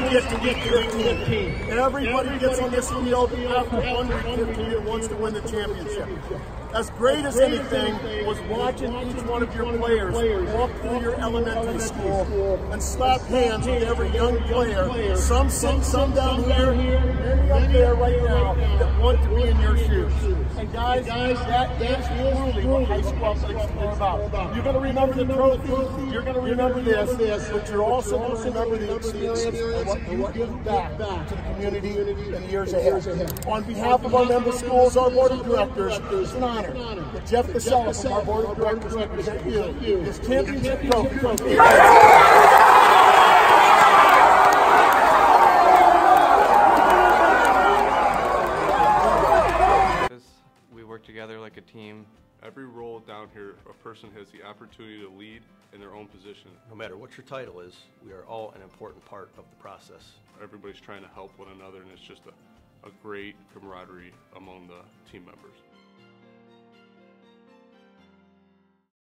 115. Everybody gets on this field after 115 and wants to win the championship. As great as anything was watching each one of your players walk through your elementary school and slap hands with every young player, some some, some down here, right now that want to be in your shoes. And guys, that is truly what high school athletics is all about. You're going to remember the trophy, you're going to remember this, but you're also going to remember the experience and what you give back to the community in the years ahead. On behalf of our member schools, our board of directors, it's an honor that Jeff Casella from our board of directors represent you, this championship trophy. Team. Every role down here, a person has the opportunity to lead in their own position. No matter what your title is, we are all an important part of the process. Everybody's trying to help one another, and it's just a, a great camaraderie among the team members.